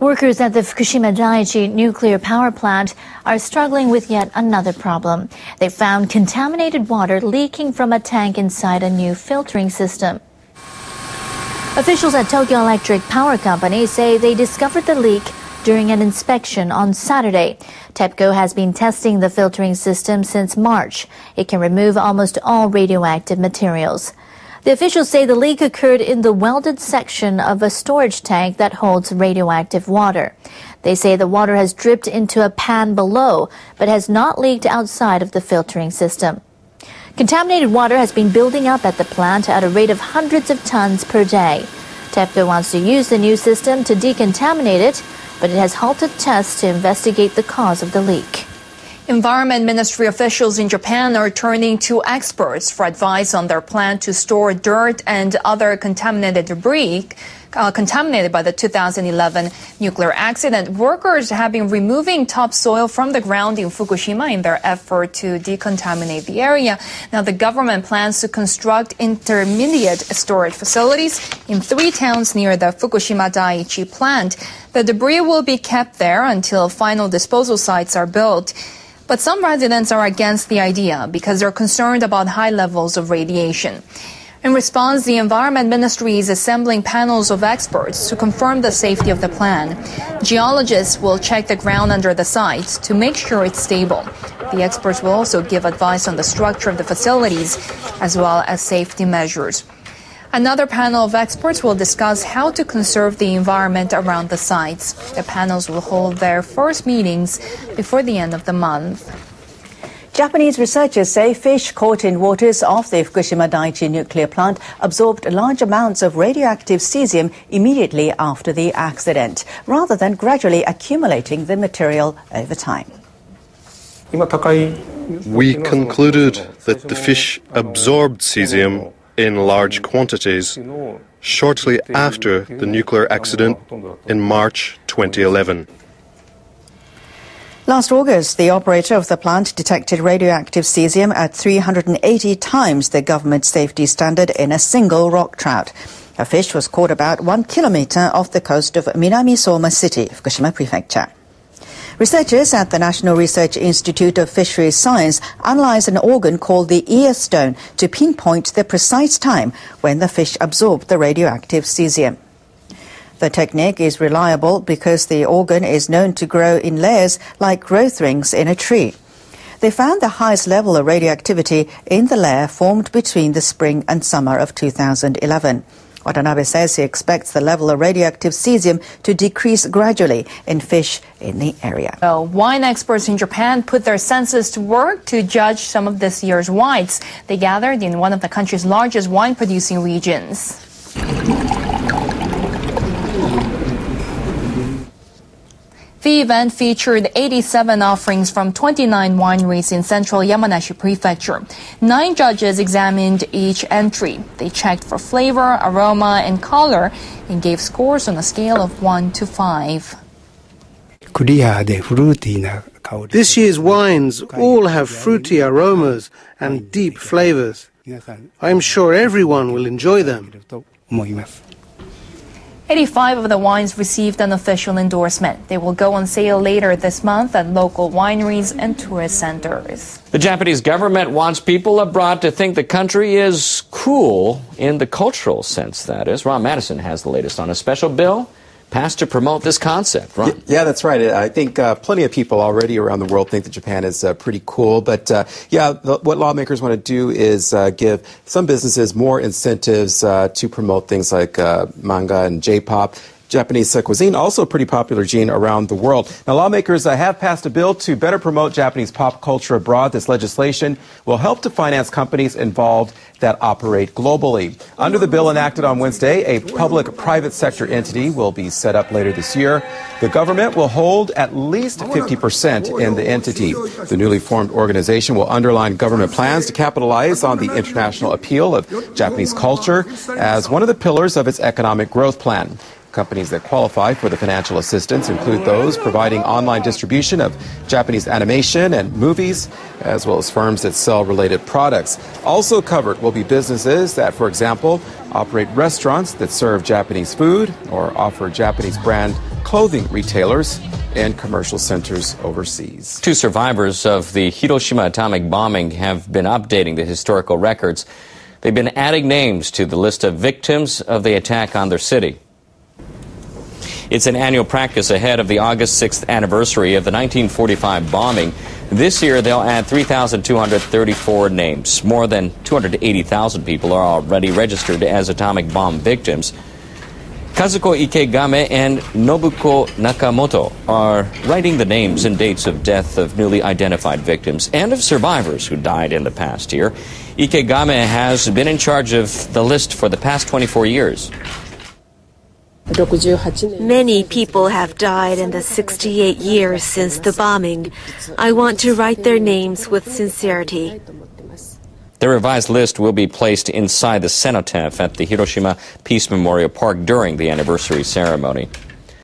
Workers at the Fukushima Daiichi nuclear power plant are struggling with yet another problem. They found contaminated water leaking from a tank inside a new filtering system. Officials at Tokyo Electric Power Company say they discovered the leak during an inspection on Saturday. TEPCO has been testing the filtering system since March. It can remove almost all radioactive materials. The officials say the leak occurred in the welded section of a storage tank that holds radioactive water. They say the water has dripped into a pan below, but has not leaked outside of the filtering system. Contaminated water has been building up at the plant at a rate of hundreds of tons per day. TEPCO wants to use the new system to decontaminate it, but it has halted tests to investigate the cause of the leak. Environment Ministry officials in Japan are turning to experts for advice on their plan to store dirt and other contaminated debris uh, contaminated by the 2011 nuclear accident. Workers have been removing topsoil from the ground in Fukushima in their effort to decontaminate the area. Now, the government plans to construct intermediate storage facilities in three towns near the Fukushima Daiichi plant. The debris will be kept there until final disposal sites are built. But some residents are against the idea because they're concerned about high levels of radiation. In response, the Environment Ministry is assembling panels of experts to confirm the safety of the plan. Geologists will check the ground under the site to make sure it's stable. The experts will also give advice on the structure of the facilities as well as safety measures. Another panel of experts will discuss how to conserve the environment around the sites. The panels will hold their first meetings before the end of the month. Japanese researchers say fish caught in waters off the Fukushima Daiichi nuclear plant absorbed large amounts of radioactive cesium immediately after the accident, rather than gradually accumulating the material over time. We concluded that the fish absorbed cesium in large quantities shortly after the nuclear accident in March 2011. Last August, the operator of the plant detected radioactive cesium at 380 times the government safety standard in a single rock trout. A fish was caught about one kilometer off the coast of Minamisoma City, Fukushima Prefecture. Researchers at the National Research Institute of Fisheries Science analyzed an organ called the ear stone to pinpoint the precise time when the fish absorbed the radioactive cesium. The technique is reliable because the organ is known to grow in layers like growth rings in a tree. They found the highest level of radioactivity in the layer formed between the spring and summer of 2011. Watanabe says he expects the level of radioactive cesium to decrease gradually in fish in the area. Well, wine experts in Japan put their senses to work to judge some of this year's wines. They gathered in one of the country's largest wine producing regions. The event featured 87 offerings from 29 wineries in central Yamanashi Prefecture. Nine judges examined each entry. They checked for flavor, aroma, and color and gave scores on a scale of 1 to 5. This year's wines all have fruity aromas and deep flavors. I am sure everyone will enjoy them. 85 of the wines received an official endorsement. They will go on sale later this month at local wineries and tourist centers. The Japanese government wants people abroad to think the country is cool in the cultural sense, that is. Ron Madison has the latest on a special bill passed to promote this concept. Ron. Yeah, that's right. I think uh, plenty of people already around the world think that Japan is uh, pretty cool. But uh, yeah, the, what lawmakers want to do is uh, give some businesses more incentives uh, to promote things like uh, manga and J-pop. Japanese cuisine, also a pretty popular, Gene, around the world. Now, lawmakers uh, have passed a bill to better promote Japanese pop culture abroad. This legislation will help to finance companies involved that operate globally. Under the bill enacted on Wednesday, a public private sector entity will be set up later this year. The government will hold at least 50% in the entity. The newly formed organization will underline government plans to capitalize on the international appeal of Japanese culture as one of the pillars of its economic growth plan. Companies that qualify for the financial assistance include those providing online distribution of Japanese animation and movies, as well as firms that sell related products. Also covered will be businesses that, for example, operate restaurants that serve Japanese food or offer Japanese brand clothing retailers, and commercial centers overseas. Two survivors of the Hiroshima atomic bombing have been updating the historical records. They've been adding names to the list of victims of the attack on their city. It's an annual practice ahead of the August 6th anniversary of the 1945 bombing. This year, they'll add 3,234 names. More than 280,000 people are already registered as atomic bomb victims. Kazuko Ikegame and Nobuko Nakamoto are writing the names and dates of death of newly identified victims and of survivors who died in the past year. Ikegame has been in charge of the list for the past 24 years. Many people have died in the 68 years since the bombing. I want to write their names with sincerity. The revised list will be placed inside the cenotaph at the Hiroshima Peace Memorial Park during the anniversary ceremony.